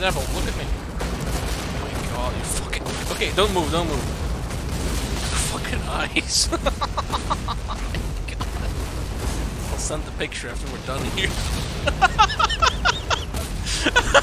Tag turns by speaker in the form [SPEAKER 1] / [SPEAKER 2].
[SPEAKER 1] get up, look at me. Oh my god, you fucking... Okay, don't move, don't move. Fucking eyes. Oh I'll send the picture after we're done here.